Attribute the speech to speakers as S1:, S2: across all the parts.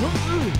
S1: Nope.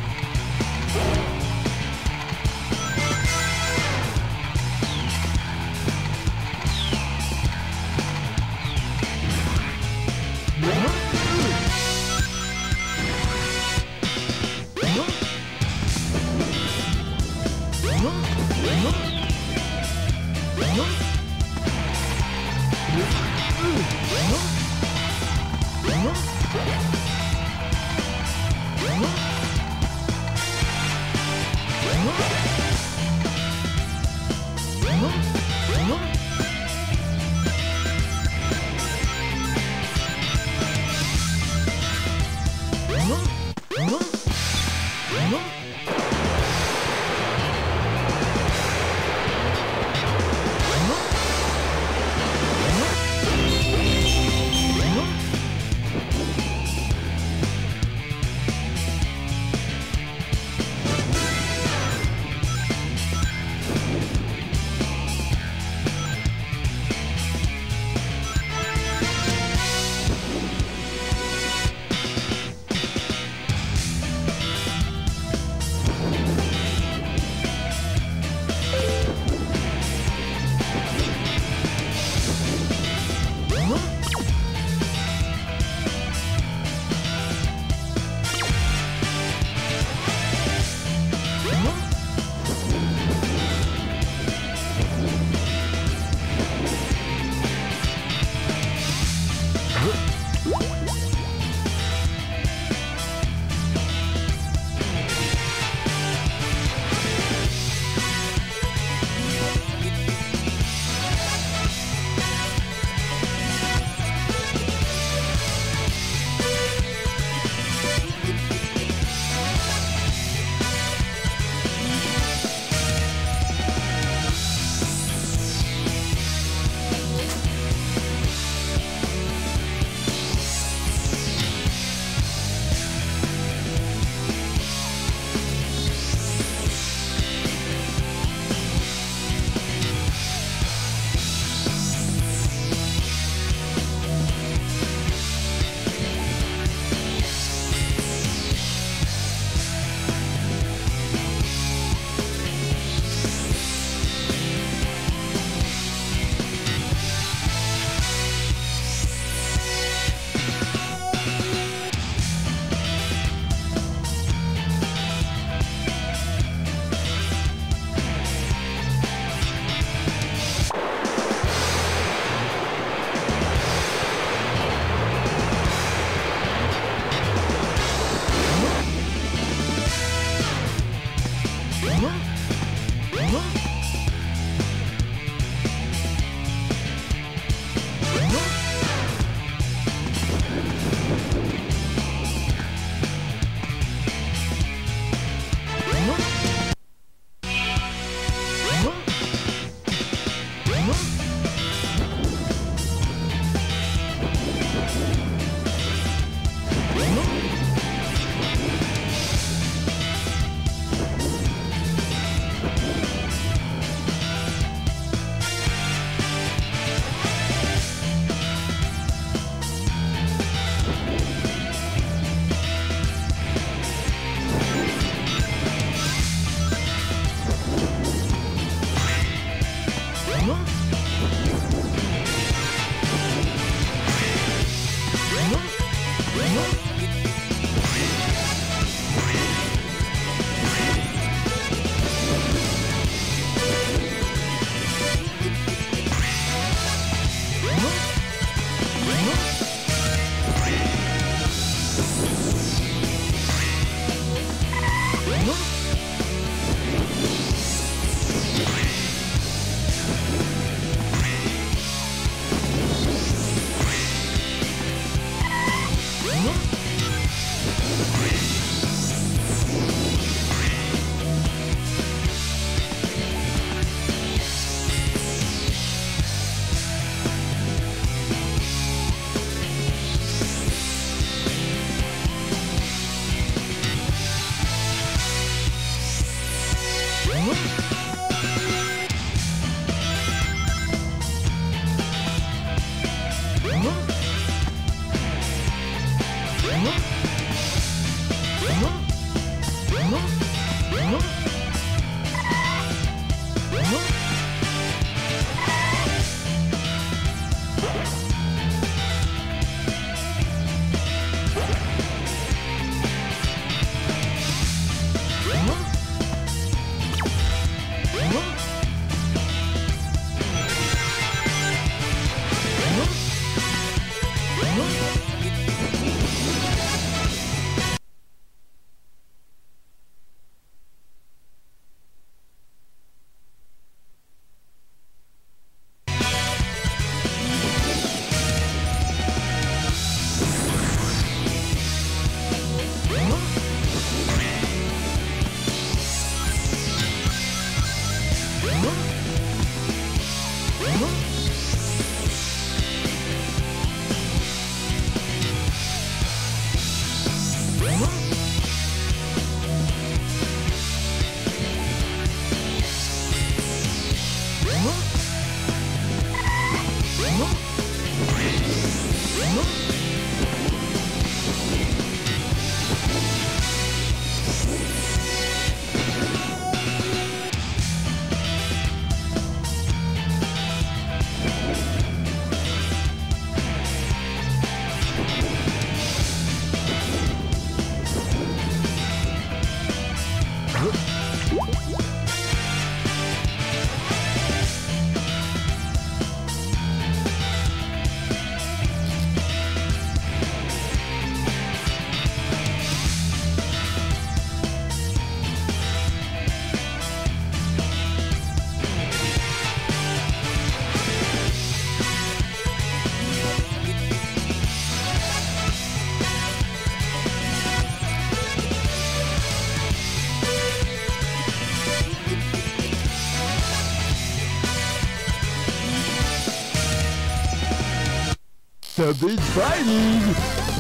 S1: The Big Fighting!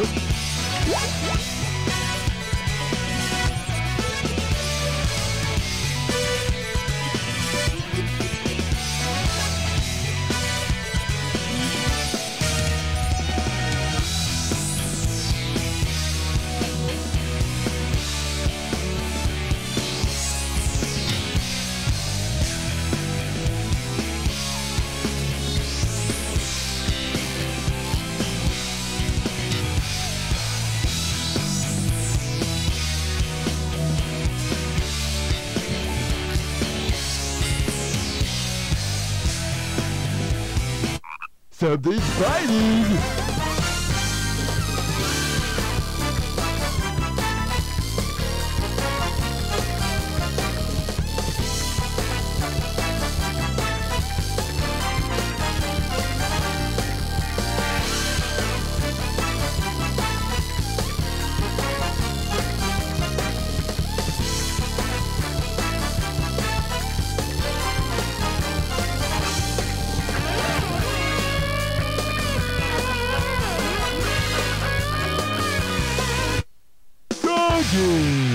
S1: Huh? Stop this fighting! Energy.